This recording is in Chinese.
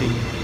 s